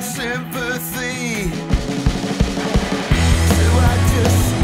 sympathy. So I just.